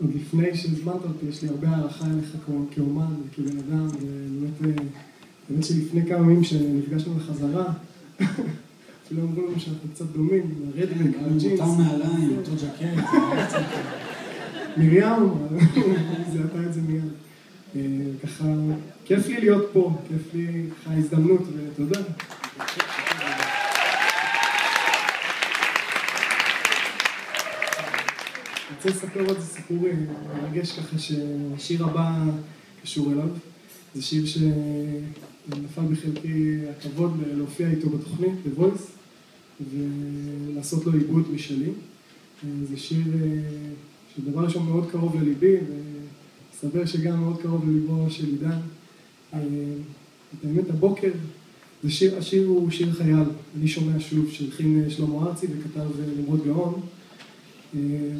עוד לפני שהזמנת אותי, יש לי הרבה הערכה אליך כאומן וכבן אדם, ובאמת, באמת שלפני כמה ימים שנפגשנו בחזרה, אפילו אמרו לנו שאנחנו קצת דומים, הרדבק, הג'ינס. אותם נעליים, אותו ג'קט. מרים זיהתה את זה מיד. ככה, כיף לי להיות פה, כיף לי ככה הזדמנות, ותודה. רוצה לספר עוד סיפור מרגש ככה שהשיר הבא קשור אליו. זה שיר שנפל בחלקי הכבוד להופיע איתו בתוכנית, The ולעשות לו עיבוד משלי. זה שיר שדבר ראשון מאוד קרוב לליבי, ומסתבר שגם מאוד קרוב לליבו של עידן. באמת הבוקר, זה שיר, השיר הוא שיר חייל, אני שומע שוב, שהלחין שלמה ארצי וכתב נמרוד גאון.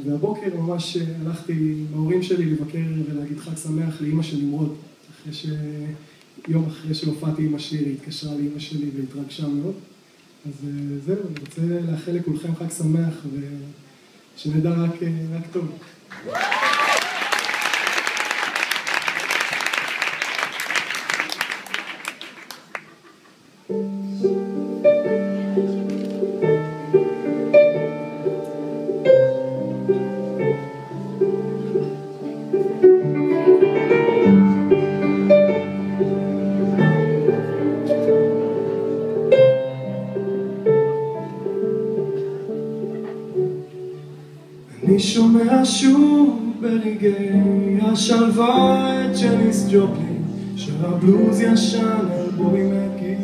והבוקר ממש הלכתי עם ההורים שלי לבקר ולהגיד חג שמח לאימא של נמרוד. אחרי ש... יום אחרי שהופעתי עם השיר, היא התקשרה לאימא שלי והתרגשה מאוד. אז זהו, אני רוצה לאחל לכולכם חג שמח ושנדע רק, רק טוב. אני שומע שוב ברגעי השלווה את ג'ניס ג'ופלין הבלוז ישן על בובי מקי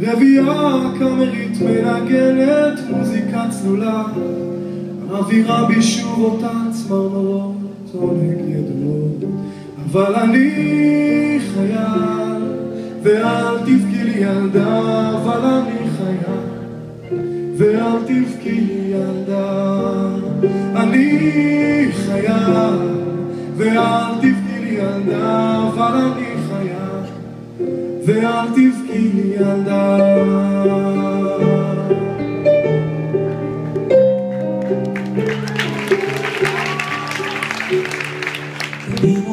רביעייה קאמרית מנגנת מוזיקה צלולה מעבירה בי שוב אותה צמרמורות עונג ידועות. אבל אני חייל ואל תבכי לי ילדה אבל אני חייל ואל תבכי ילדה אני חייל ואל תבכי לי ילדה אבל אני חייל ואל תבכי לי ילדה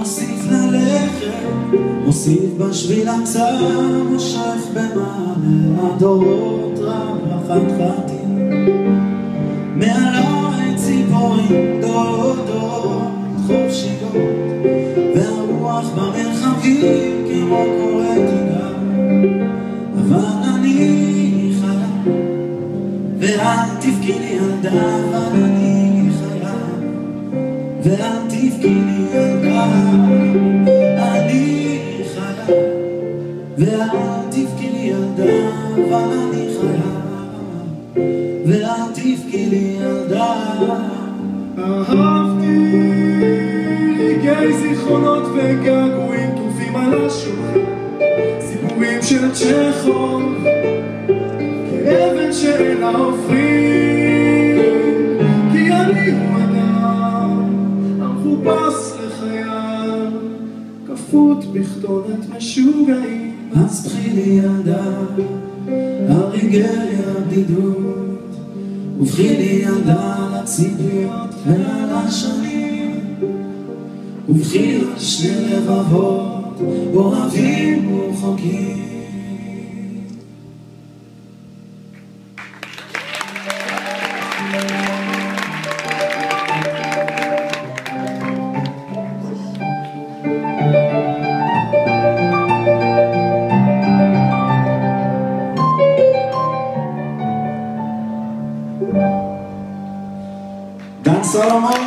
מוסיף ללכת, מוסיף בשביל הצר, מושך במעלה הדורות רב החתחתים. מעלי ציפורים דודות חופשיות, והרוח במרחבים כמו קורא תיגר. אבל אני חייב, ואל תבכי לי ילדה, אבל אני חייב. ואל תבכי לי ילדה, ואל תבכי לי ילדה, אבל אני חייב. ואל תבכי לי. אהבתי רגעי זיכרונות וגעגועים טרופים על השולחן סיפורים של צ'כוב כאבן שאין לה כי אני הוא אדם המחופש לחייו כפות בכתובת משוגעים אז בכי לי ילדה, רגעי הבדידות. ילדה על הציפיות ועל השנים. ובכי על שני לבבות, אוהבים ורחוקים. דן סולומון! Salam.